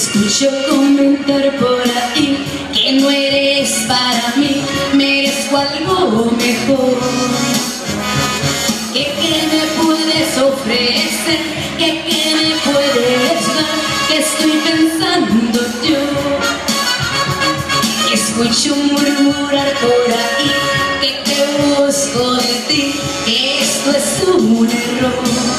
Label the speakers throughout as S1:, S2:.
S1: Escucho comentar por ahí que no eres para mí, merezco algo mejor. ¿Qué, qué me puedes ofrecer? ¿Qué, qué me puedes dar? ¿Qué estoy pensando yo? Escucho murmurar por ahí que te busco de ti, que esto es un error.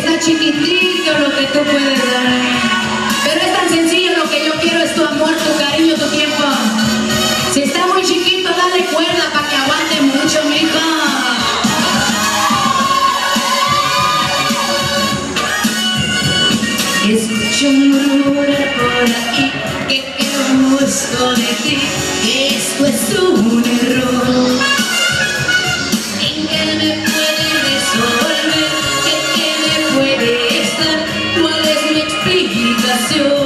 S2: Está chiquitito lo que tú puedes dar. Pero es tan sencillo, lo que yo quiero es tu amor, tu cariño, tu tiempo. Si está muy chiquito, dale cuerda para que aguante mucho, mija. Escucho un murmullo por ahí que quiero busco de ti, esto es un error. soon.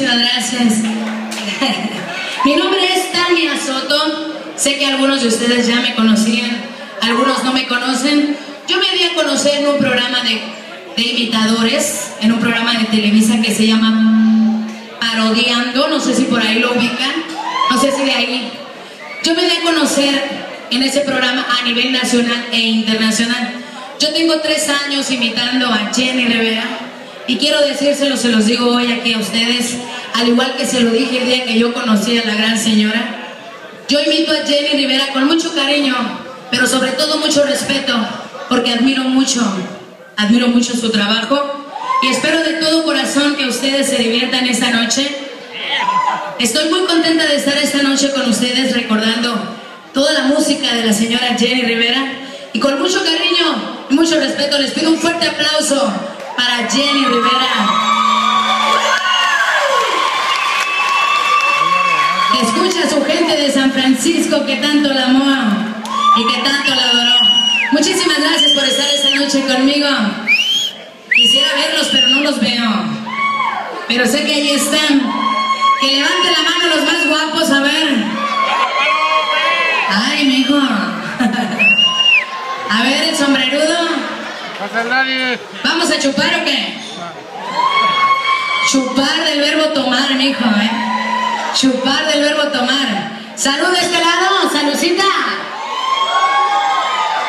S2: Muchísimas, gracias. Mi nombre es Tania Soto. Sé que algunos de ustedes ya me conocían, algunos no me conocen. Yo me di a conocer en un programa de, de imitadores, en un programa de Televisa que se llama Parodiando, no sé si por ahí lo ubican, no sé si de ahí. Yo me di a conocer en ese programa a nivel nacional e internacional. Yo tengo tres años imitando a Jenny Rivera y quiero decírselo, se los digo hoy aquí a ustedes, al igual que se lo dije el día que yo conocí a la gran señora. Yo imito a Jenny Rivera con mucho cariño, pero sobre todo mucho respeto, porque admiro mucho, admiro mucho su trabajo y espero de todo corazón que ustedes se diviertan esta noche. Estoy muy contenta de estar esta noche con ustedes recordando toda la música de la señora Jenny Rivera y con mucho cariño y mucho respeto les pido un fuerte aplauso Jenny Rivera. Escucha a su gente de San Francisco que tanto la amó y que tanto la adoró. Muchísimas gracias por estar esta noche conmigo. Quisiera verlos, pero no los veo. Pero sé que ahí están. Que levanten la mano los más guapos, a ver. Ay, mijo. A ver, el sombrerudo. ¿Vamos a chupar o qué? Chupar del verbo tomar, mijo, ¿eh? Chupar del verbo tomar. Salud de este lado, saludcita.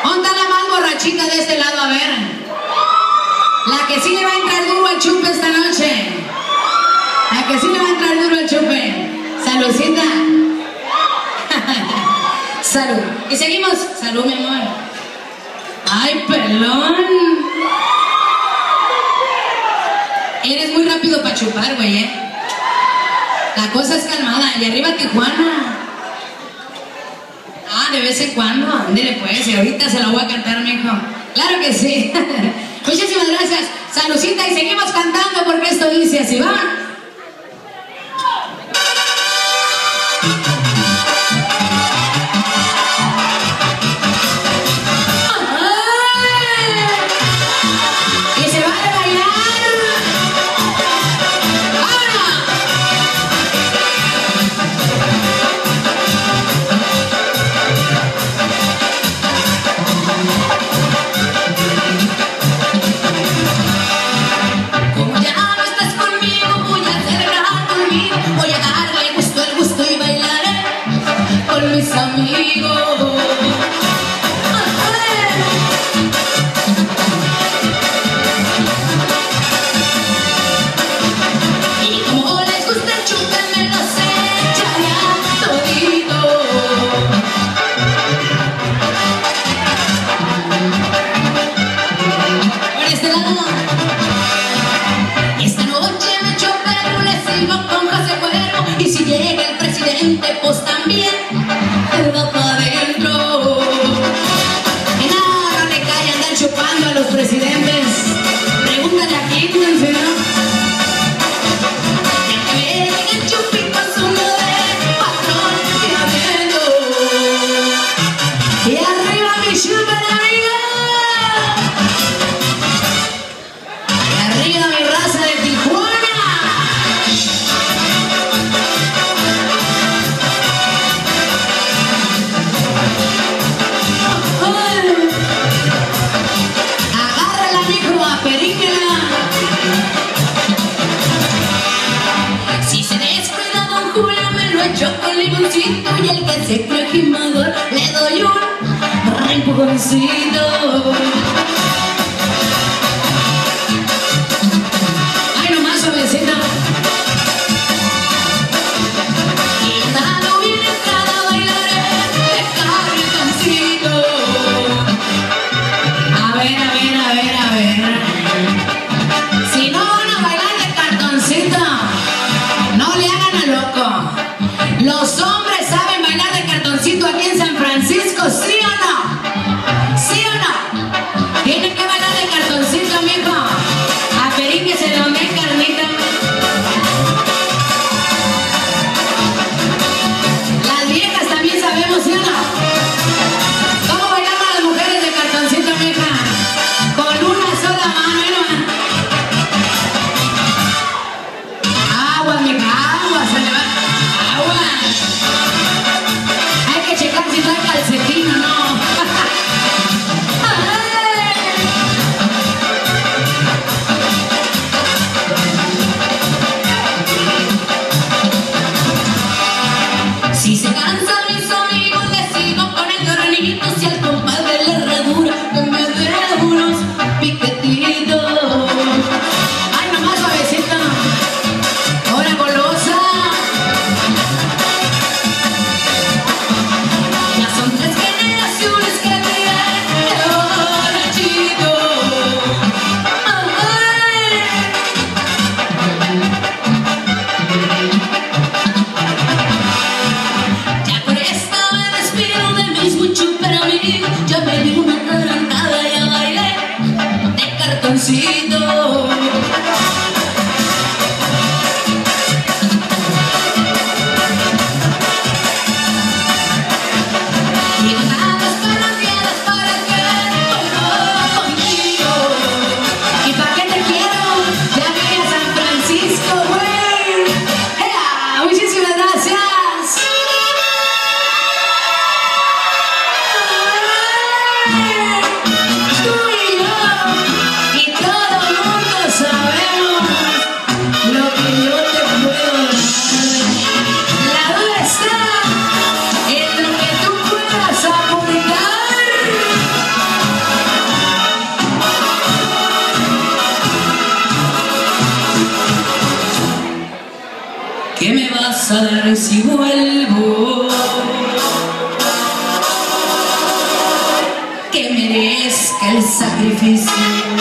S2: ¿Dónde la más borrachita de este lado? A ver. La que sí le va a entrar duro al chupe esta noche. La que sí le va a entrar duro al chupe. Saludcita. Salud. Y seguimos. Salud, mi amor. ¡Ay, pelón! Eres muy rápido para chupar, güey, ¿eh? La cosa es calmada. Y arriba Tijuana. Ah, de vez en cuando. Ándele pues. Y ahorita se lo voy a cantar, mijo. Claro que sí. Muchísimas gracias. Saludcita y seguimos cantando porque esto dice así, ¿va? see me
S1: vas a dar si vuelvo? Que merezca el sacrificio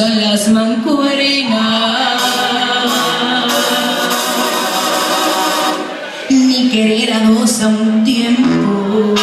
S1: son las mancuernas. Ni querer a dos a un tiempo.